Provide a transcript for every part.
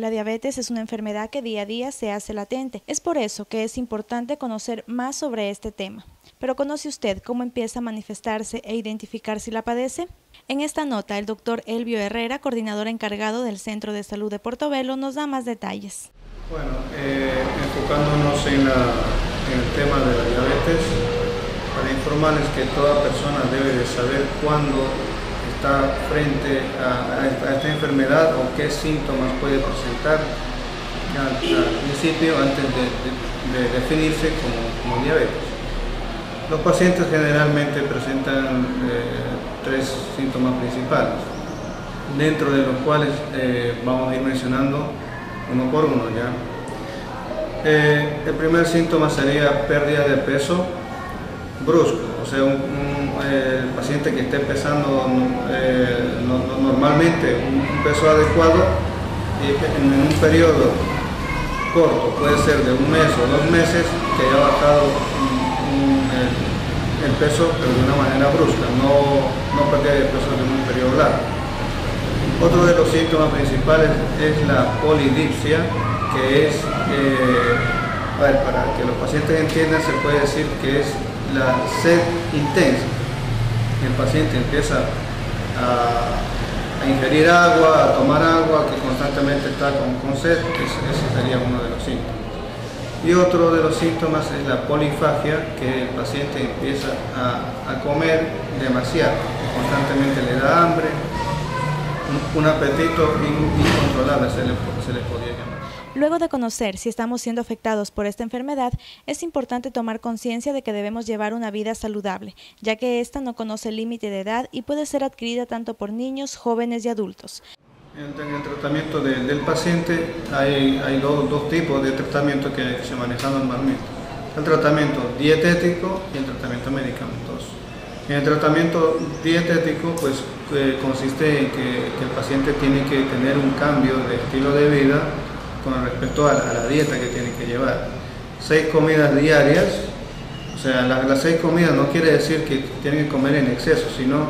la diabetes es una enfermedad que día a día se hace latente. Es por eso que es importante conocer más sobre este tema. Pero ¿conoce usted cómo empieza a manifestarse e identificar si la padece? En esta nota, el doctor Elvio Herrera, coordinador encargado del Centro de Salud de Portobelo, nos da más detalles. Bueno, eh, enfocándonos en, el tema de la diabetes, para informarles que toda persona debe de saber cuándo está frente a, esta, enfermedad o qué síntomas puede presentar al, principio antes de, definirse como, diabetes. Los pacientes generalmente presentan eh, tres síntomas principales, dentro de los cuales eh, vamos a ir mencionando uno por uno ya. Eh, el primer síntoma sería pérdida de peso brusco, o sea, un, eh, paciente que esté pesando normalmente un, peso adecuado en, un periodo corto, puede ser de un mes o dos meses, que haya bajado el, peso pero de una manera brusca, no, no pérdida de peso en un periodo largo. Otro de los síntomas principales es la polidipsia, que es, eh, para que los pacientes entiendan, se puede decir que es la sed intensa. El paciente empieza a, ingerir agua, a tomar agua, que constantemente está con, sed, ese sería uno de los síntomas. Y otro de los síntomas es la polifagia, que el paciente empieza a, comer demasiado, constantemente le da hambre, un, apetito incontrolable se le, se le podría llamar. Luego de conocer si estamos siendo afectados por esta enfermedad, es importante tomar conciencia de que debemos llevar una vida saludable, ya que esta no conoce límite de edad y puede ser adquirida tanto por niños, jóvenes y adultos. En el tratamiento del paciente hay, hay dos, dos, tipos de tratamiento que, se manejan normalmente. El tratamiento dietético y el tratamiento medicamentoso. En el tratamiento dietético pues eh, consiste en que, el paciente tiene que tener un cambio de estilo de vida con respecto a la, dieta que tiene que llevar. Seis comidas diarias, o sea, las seis comidas no quiere decir que tiene que comer en exceso, sino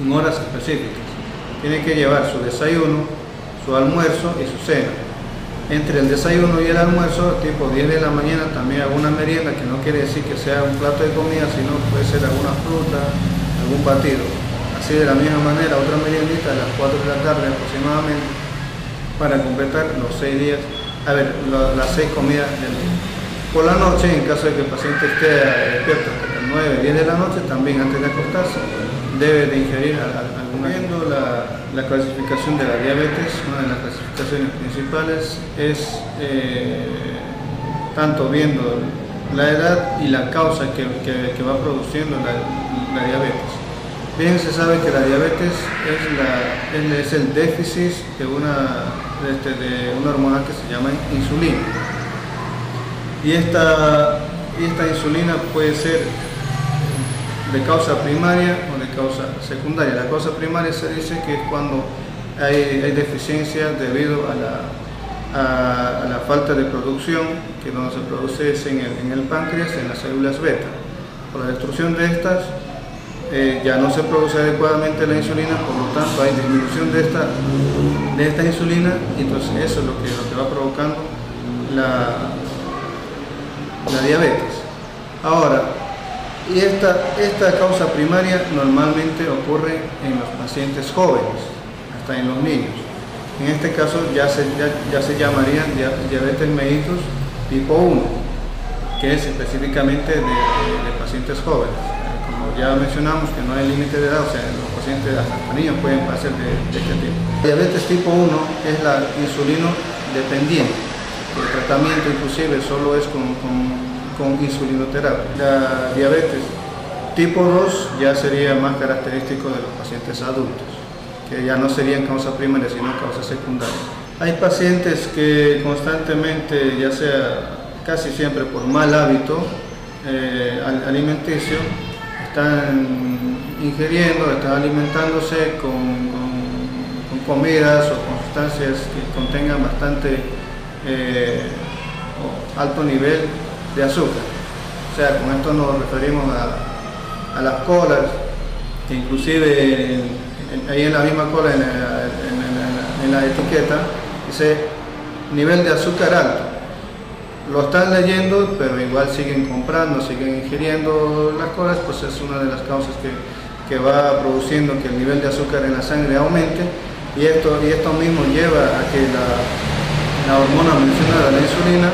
en horas específicas tiene que llevar su desayuno, su almuerzo y su cena. Entre el desayuno y el almuerzo, tipo 10 de la mañana, también alguna merienda, que no quiere decir que sea un plato de comida, sino puede ser alguna fruta, algún batido. Así de la misma manera, otra meriendita a las 4 de la tarde aproximadamente, para completar los 6 días, a ver, las 6 comidas del día. Por la noche, en caso de que el paciente esté despierto hasta las 9, 10 de la noche, también antes de acostarse, debe de ingerir alguna. Viendo la, clasificación de la diabetes, una de las clasificaciones principales es eh, tanto viendo la edad y la causa que, va produciendo la, diabetes. Bien se sabe que la diabetes es, el déficit de una, este, de, una hormona que se llama insulina. Y esta, insulina puede ser de causa primaria o de causa secundaria. La causa primaria se dice que es cuando hay, deficiencia debido a la, a, la, falta de producción, que no se produce en el, en el páncreas, en las células beta. Por la destrucción de estas, eh, ya no se produce adecuadamente la insulina, por lo tanto hay disminución de esta, de esta insulina y entonces eso es lo que, lo que va provocando la, la diabetes. Ahora, y esta, esta causa primaria normalmente ocurre en los pacientes jóvenes, hasta en los niños. En este caso ya se, ya, se llamarían diabetes mellitus tipo 1, que es específicamente de, pacientes jóvenes. Ya mencionamos que no hay límite de edad, o sea, los pacientes hasta niños pueden pasar de, este tipo. Diabetes tipo 1 es la insulino dependiente. El tratamiento inclusive solo es con con insulinoterapia. La diabetes tipo 2 ya sería más característico de los pacientes adultos, que ya no serían causa primaria, sino causa secundaria. Hay pacientes que constantemente, ya sea casi siempre por mal hábito eh, alimenticio, están ingiriendo, están alimentándose con, comidas o con sustancias que contengan bastante eh, alto nivel de azúcar. O sea, con esto nos referimos a, las colas, que inclusive ahí en la misma cola, en la, etiqueta, dice nivel de azúcar alto. Lo están leyendo, pero igual siguen comprando, siguen ingiriendo las cosas, pues es una de las causas que, que va produciendo que el nivel de azúcar en la sangre aumente. Y esto, y esto mismo lleva a que la, la hormona mencionada, la insulina,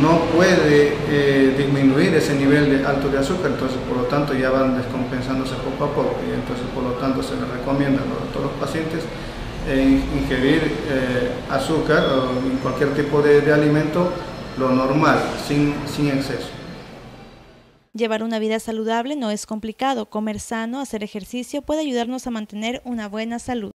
no puede eh, disminuir ese nivel de alto de azúcar, entonces por lo tanto ya van descompensándose poco a poco. Y entonces por lo tanto se les recomienda a todos los pacientes eh, ingerir eh, azúcar o cualquier tipo de, de alimento lo normal, sin, sin exceso. Llevar una vida saludable no es complicado. Comer sano, hacer ejercicio puede ayudarnos a mantener una buena salud.